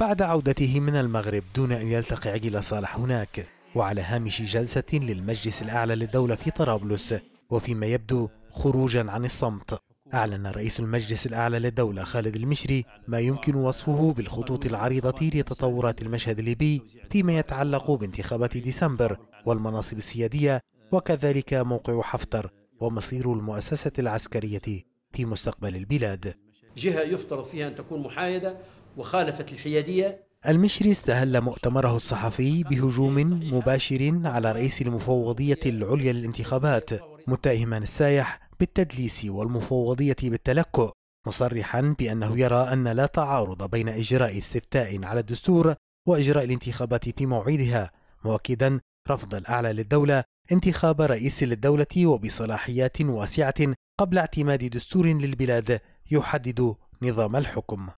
بعد عودته من المغرب دون أن يلتقي عقيل صالح هناك وعلى هامش جلسة للمجلس الأعلى للدولة في طرابلس وفيما يبدو خروجا عن الصمت. أعلن رئيس المجلس الأعلى للدولة خالد المشري ما يمكن وصفه بالخطوط العريضة لتطورات المشهد الليبي فيما يتعلق بانتخابات ديسمبر والمناصب السيادية وكذلك موقع حفتر ومصير المؤسسة العسكرية في مستقبل البلاد. جهة يفترض فيها أن تكون محايدة وخالفت الحيادية. المشري استهل مؤتمره الصحفي بهجوم مباشر على رئيس المفوضية العليا للانتخابات متهما السايح بالتدليس والمفوضية بالتلكؤ مصرحا بأنه يرى أن لا تعارض بين إجراء استفتاء على الدستور وإجراء الانتخابات في موعدها مؤكدا رفض الأعلى للدولة انتخاب رئيس للدولة وبصلاحيات واسعة قبل اعتماد دستور للبلاد يحدد نظام الحكم.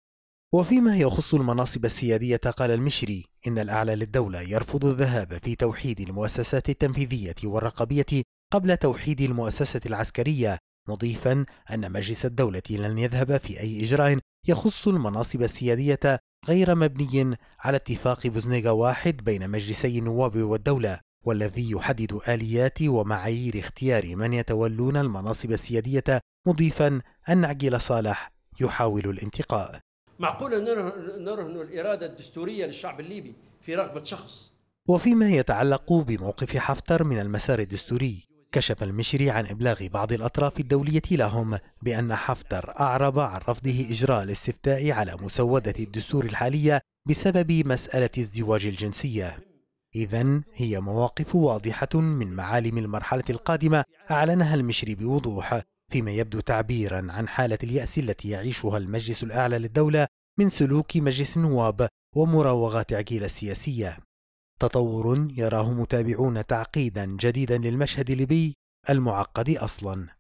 وفيما يخص المناصب السيادية قال المشري إن الأعلى للدولة يرفض الذهاب في توحيد المؤسسات التنفيذية والرقابية قبل توحيد المؤسسة العسكرية مضيفا أن مجلس الدولة لن يذهب في أي إجراء يخص المناصب السيادية غير مبني على اتفاق بوزنيغا واحد بين مجلسي النواب والدولة والذي يحدد آليات ومعايير اختيار من يتولون المناصب السيادية مضيفا أن عقيل صالح يحاول الانتقاء. معقول نرهن الإرادة الدستورية للشعب الليبي في رغبة شخص. وفيما يتعلق بموقف حفتر من المسار الدستوري كشف المشري عن إبلاغ بعض الأطراف الدولية لهم بأن حفتر أعرب عن رفضه إجراء الاستفتاء على مسودة الدستور الحالية بسبب مسألة ازدواج الجنسية. إذا هي مواقف واضحة من معالم المرحلة القادمة أعلنها المشري بوضوح. فيما يبدو تعبيرا عن حالة اليأس التي يعيشها المجلس الأعلى للدولة من سلوك مجلس النواب ومراوغات عقيل السياسية تطور يراه متابعون تعقيدا جديدا للمشهد الليبي المعقد أصلا.